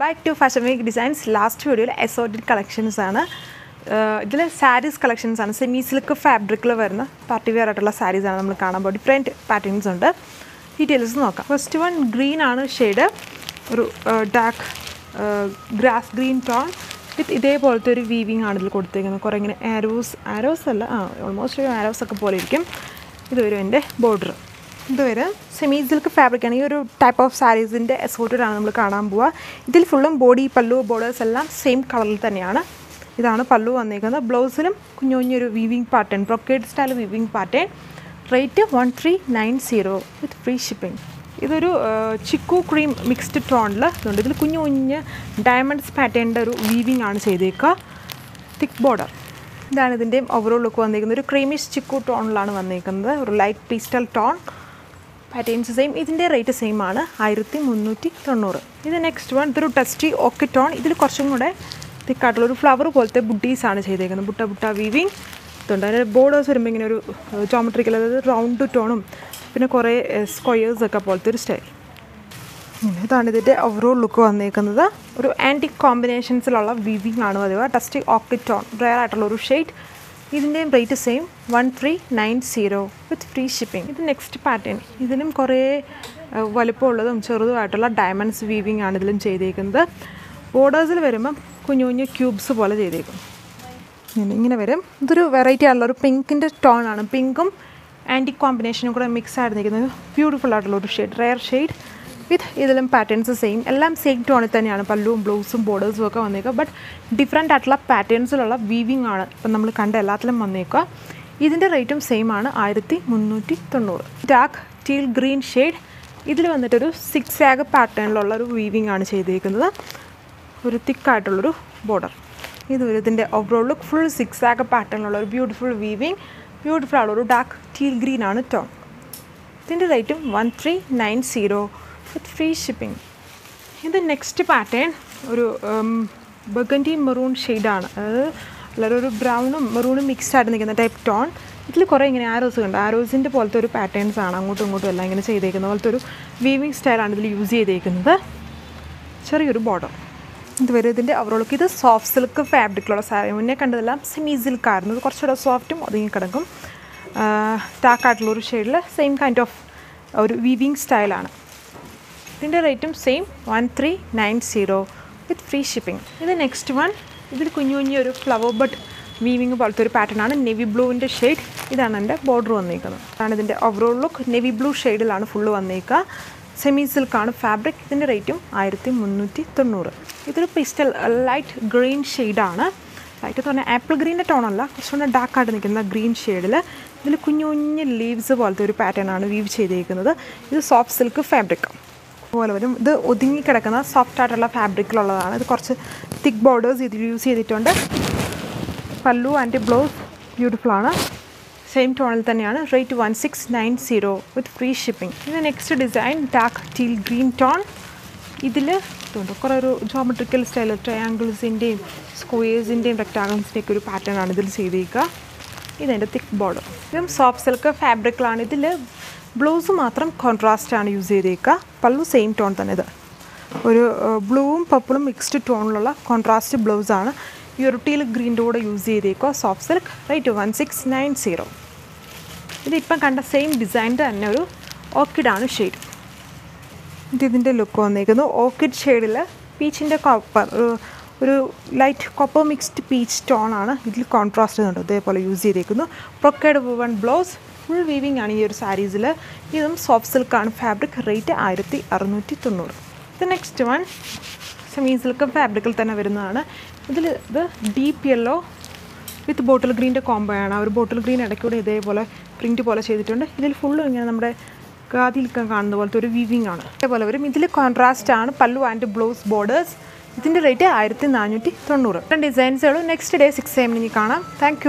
Back to fashion week designs last വീഡിയോയിൽ assorted collections ആണ്. ഇതിൽ സാരീസ് കളക്ഷൻസ് ആണ്. സെമി സിൽക്ക് ഫാബ്രിക്കിൽ വരുന്ന പാർട്ടി വെയർ ആയിട്ടുള്ള സാരീസ് ആണ് നമ്മൾ കാണാൻ പോകും ഡിഫറെന്റ് പാറ്റേൺസ് ഉണ്ട്. ഡീറ്റെയിൽസ് നോക്കാം. ഫസ്റ്റ് വൺ ഗ്രീൻ ആണ് ഷെയ്ഡ് ഒരു dark grass green tone with ഇതേപോലത്തെ ഒരു വീവിങ് ആണ് ഇതിൽ കൊടുത്തേക്കുന്നത്. കുറേ ഇങ്ങനെ ആരോസ് ആരോസ് അല്ല ആ ഓൾമോസ്റ്റ് ഒരു ആരോസ് ഒക്കെ പോലെ ഇരിക്കും. ഇത് വരും എന്റെ ബോർഡർ ഇത് വരെ. സെമി സിൽക്ക് ഫാബ്രിക് ആണ്. ഈ ഒരു ടൈപ്പ് ഓഫ് സാരീസിന്റെ എസോർട്ടഡ് ആണ് നമ്മൾ കാണാൻ പോവുക ഇതിൽ ഫുള്ളും ബോഡി പല്ലു ബോർഡേഴ്സ് എല്ലാം സെയിം കളറിൽ തന്നെയാണ്. ഇതാണ് പല്ലു വന്നിരിക്കുന്നത് ബ്ലൗസിലും കുഞ്ഞു കുഞ്ഞൊരു weaving pattern brocade style weaving pattern rate one three nine zero with free shipping ഇതൊരു ചിക്കു ക്രീം മിക്സ്ഡ് ടോണിൽ ഇതുണ്ട്. ഇതിൽ കുഞ്ഞു കുഞ്ഞ് ഡയമണ്ട്സ് പാറ്റേണിന്റെ ഒരു വീവിങ് ആണ് ചെയ്തേക്കുക തിക്ക് ബോർഡർ ഇതാണ് ഇതിന്റെയും ഓവറോൾ ലുക്ക് വന്നിരിക്കുന്നത് ഒരു ക്രീമിഷ് ചിക്കു ടോണിലാണ് വന്നിരിക്കുന്നത് ഒരു light pastel tone patterns same ഇതിന്റെ റേറ്റ് സെയിം ആണ്. ആയിരത്തി മുന്നൂറ്റി തൊണ്ണൂറ് ഇത് നെക്സ്റ്റ് വൺ ഇതൊരു ടെസ്റ്റി ഓക്കിറ്റോൺ ഇതിൽ കുറച്ചും കൂടെ തിക്കായിട്ടുള്ള ഒരു ഫ്ലവർ പോലത്തെ ബുഡീസ് ആണ് ചെയ്തേക്കുന്നത്. ബുട്ട ബുട്ട വീവിങ് ഇതുണ്ട്. അതിന്റെ ബോർഡേഴ്സ് വരുമ്പോൾ ഇങ്ങനെ ഒരു ജോമെട്രിക്കൽ അതായത് റൗണ്ട് ടോണും പിന്നെ കുറേ സ്ക്വയേഴ്സ് ഒക്കെ പോലത്തെ ഒരു സ്റ്റൈൽ ഇതാണ് ഇതിന്റെ ഓവറോൾ ലുക്ക് വന്നേക്കുന്നത്. ഒരു ആന്റിക് കോമ്പിനേഷൻസിലുള്ള വീവിങ് ആണ് പതിവ്. ടെസ്റ്റി ഓക്കിറ്റോൺ റെയർ ആയിട്ടുള്ള ഒരു shade ഇതിന്റെയും rate same one three nine zero with free shipping ഇത് നെക്സ്റ്റ് പാറ്റേൺ ഇതിലും കുറേ വലുപ്പമുള്ളതും ചെറുതുമായിട്ടുള്ള ഡയമണ്ട്സ് വീവിംഗ് ആണ് ഇതിലും ചെയ്തേക്കുന്നത്. ബോർഡേഴ്സിൽ വരുമ്പം കുഞ്ഞു കുഞ്ഞു ക്യൂബ്സ് പോലെ ചെയ്തേക്കും. ഇങ്ങനെ വരും. ഇതൊരു വെറൈറ്റി ആയിട്ടുള്ള ഒരു പിങ്കിന്റെ ടോൺ ആണ്. പിങ്കും ആന്റി കോമ്പിനേഷനും കൂടെ മിക്സ് ആയിട്ട് നിൽക്കുന്നത്. ബ്യൂട്ടിഫുൾ ആയിട്ടുള്ള ഒരു ഷെയ്ഡ് റെയർ ഷെയ്ഡ് വിത്ത് ഇതിലും പാറ്റേൺസ് സെയിം എല്ലാം സെയിം ടോണിൽ തന്നെയാണ്. പല്ലുവും ബ്ലൗസും ബോർഡേഴ്സും ഒക്കെ വന്നേക്കുക. ബട്ട് ഡിഫറെന്റ് ആയിട്ടുള്ള പാറ്റേൺസിലുള്ള വീവിംഗ് ആണ് ഇപ്പം നമ്മൾ കണ്ട എല്ലാത്തിലും വന്നേക്കുക. ഇതിന്റെ റേറ്റും സെയിം ആണ്. ആയിരത്തി മുന്നൂറ്റി തൊണ്ണൂറ്. ഡാർക്ക് ടീൽ ഗ്രീൻ ഷെയ്ഡ് ഇതിൽ വന്നിട്ടൊരു സിക്സ് ആഗ് പാറ്റേണിലുള്ള ഒരു വീവിംഗ് ആണ് ചെയ്തേക്കുന്നത്. ഒരു തിക്കായിട്ടുള്ളൊരു ബോർഡർ ഇത് ഒരു ഇതിന്റെ ഓവറോൾ ലുക്ക് ഫുൾ സിക്സ് ആഗ് പാറ്റേണിലുള്ള ഒരു ബ്യൂട്ടിഫുൾ വീവിംഗ് ബ്യൂട്ടിഫുൾ ആളൊരു ഡാർക്ക് ടീൽ ഗ്രീൻ ആണ് ടോൺ ഇതിന്റെ റേറ്റും one three nine zero with free shipping ഇത് നെക്സ്റ്റ് പാറ്റേൺ ഒരു ബഗൻഡി മെറൂൺ ഷെയ്ഡാണ് അതായത് വളരെ ഒരു ബ്രൗണും മെറൂണും മിക്സ്ഡ് ആയിട്ട് നിൽക്കുന്ന ടൈപ്പ് ടോൺ ഇതിൽ കുറേ ഇങ്ങനെ ആരോസ് ഉണ്ട്. ആരോസിന്റെ പോലത്തെ ഒരു പാറ്റേൺസ് ആണ്. അങ്ങോട്ടും ഇങ്ങോട്ടും എല്ലാം ഇങ്ങനെ ചെയ്തേക്കുന്ന പോലത്തെ ഒരു വീവിങ് സ്റ്റൈലാണ് ഇതിൽ യൂസ് ചെയ്തേക്കുന്നത്. ചെറിയൊരു ബോർഡർ ഇത് ഇതിന്റെ ഓവറോൾക്ക് ഇത് സോഫ്റ്റ് സിൽക്ക് ഫാബ്രിക്കിലുള്ള സാരി മുന്നേ കണ്ടതെല്ലാം സെമി സിൽക്കായിരുന്നു ഇത് കുറച്ചുകൂടെ സോഫ്റ്റും ഒതുങ്ങി കിടക്കും. ടാക്കായിട്ടുള്ള ഒരു ഷെയ്ഡിൽ സെയിം കൈൻഡ് ഓഫ് ഒരു വീവിങ് സ്റ്റൈലാണ് ഇതിന്റെ റേറ്റും same one three nine zero with free shipping ഇത് നെക്സ്റ്റ് വൺ ഇതിൽ കുഞ്ഞു കുഞ്ഞു ഒരു ഫ്ലവർ ബഡ് വീവിങ് പോലത്തെ ഒരു പാറ്റേൺ ആണ്. നെവി ബ്ലൂവിന്റെ ഷെയ്ഡ് ഇതാണ് എന്റെ ബോർഡർ വന്നിരിക്കുന്നത് അതാണ് ഇതിന്റെ ഓവറോൾ ലുക്ക് നെവി ബ്ലൂ ഷെയ്ഡിലാണ് ഫുള്ള് വന്നേക്കുക. സെമി സിൽക്കാണ് ഫാബ്രിക് ഇതിന്റെ റേറ്റും ആയിരത്തി മുന്നൂറ്റി തൊണ്ണൂറ് ഇതൊരു പിസ്റ്റൽ ലൈറ്റ് ഗ്രീൻ ഷെയ്ഡാണ് ലൈറ്റ് എന്ന് പറഞ്ഞാൽ ആപ്പിൾ ഗ്രീന്റെ ടോണല്ല ഡാർക്ക് ഡാർക്കായിട്ട് നിൽക്കുന്ന ഗ്രീൻ ഷെയ്ഡിൽ ഇതിൽ കുഞ്ഞു കുഞ്ഞ് ലീവ്സ് പോലത്തെ ഒരു പാറ്റേൺ ആണ് വീവ് ചെയ്തിരിക്കുന്നത് ഇത് സോഫ്റ്റ് സിൽക്ക് ഫാബ്രിക് അതുപോലെ വരും. ഇത് ഒതുങ്ങി കിടക്കുന്ന സോഫ്റ്റ് ആയിട്ടുള്ള ഫാബ്രിക്കിലുള്ളതാണ് ഇത് കുറച്ച് തിക്ക് ബോർഡേഴ്സ് ഇതിൽ യൂസ് ചെയ്തിട്ടുണ്ട്. പല്ലു ആൻഡ് ബ്ലൗസ് ബ്യൂട്ടിഫുൾ ആണ് സെയിം ടോണിൽ തന്നെയാണ്. Rate one six nine zero with free shipping ഇത് next design dark teal green tone ഇതിൽ ഇതുണ്ട്. കുറേ ഒരു ജോമെട്രിക്കൽ സ്റ്റൈൽ ട്രയാങ്കിൾസിന്റെയും സ്ക്വയേഴ്സിന്റെയും റെക്ടാങ്കിൾസിന്റെയൊക്കെ ഒരു പാറ്റേൺ ആണ് ഇതിൽ ചെയ്തിരിക്കുക ഇതെന്റെ തിക്ക് ബോർഡർ ഇതും സോഫ്റ്റ് സിൽക്ക് ഫാബ്രിക്കിലാണ് ഇതിൽ ബ്ലൗസ് മാത്രം കോൺട്രാസ്റ്റ് ആണ് യൂസ് ചെയ്തേക്കുക. പല്ലു സെയിം ടോൺ തന്നെ ഇത്. ഒരു ബ്ലൂവും പർപ്പിളും മിക്സ്ഡ് ടോണിലുള്ള കോൺട്രാസ്റ്റ് ബ്ലൗസാണ് ടീൽ ഗ്രീന്റെ കൂടെ യൂസ് ചെയ്തേക്കുക. Soft silk rate one six nine zero ഇതിപ്പം കണ്ട സെയിം ഡിസൈന്റെ തന്നെ ഒരു ഓർക്കിഡാണ് ഷെയ്ഡ് ഇത് ഇതിന്റെ ലുക്ക് വന്നേക്കുന്നു. ഓക്കിഡ് ഷെയ്ഡിൽ പീച്ചിന്റെ കോപ്പർ ഒരു ലൈറ്റ് കോപ്പർ മിക്സ്ഡ് പീച്ച് ആണ് ഇതിൽ കോൺട്രാസ്റ്റ് ഉണ്ട് ഇതേപോലെ use ചെയ്തേക്കുന്നു. Brocade one blouse full weaving ആണ് ഈ ഒരു സാരീസിൽ ഇതും സോഫ്റ്റ് സിൽക്കാണ് ഫാബ്രിക് റേറ്റ് ആയിരത്തി അറുന്നൂറ്റി തൊണ്ണൂറ്. ഇത് നെക്സ്റ്റ് വൺ സെമി സിൽക്ക് ഫാബ്രിക്കിൽ തന്നെ വരുന്നതാണ്. ഇതിൽ ഇത് ഡീപ്പ് യെല്ലോ വിത്ത് ബോട്ടിൽ ഗ്രീന്റെ കോംബോ ആണ്. ആ ഒരു ബോട്ടിൽ ഗ്രീൻ ഇടയ്ക്കൂടെ ഇതേപോലെ പ്രിന്റ് പോലെ ചെയ്തിട്ടുണ്ട്. ഇതിൽ ഫുള്ളും ഇങ്ങനെ നമ്മുടെ ഗാദിയിൽ കാണുന്ന പോലത്തെ ഒരു വീവിംഗ് ആണ്. അതേപോലെ വരും. ഇതിൽ കോൺട്രാസ്റ്റ് ആണ് പല്ലു ആൻഡ് ബ്ലൗസ് ബോർഡേഴ്സ് ഇതിന്റെ റേറ്റ് ആയിരത്തി നാനൂറ്റി തൊണ്ണൂറ്. ഡിസൈൻസുകളും നെക്സ്റ്റ് ഡേ സിക്സ് എം ഇനി കാണാം. താങ്ക്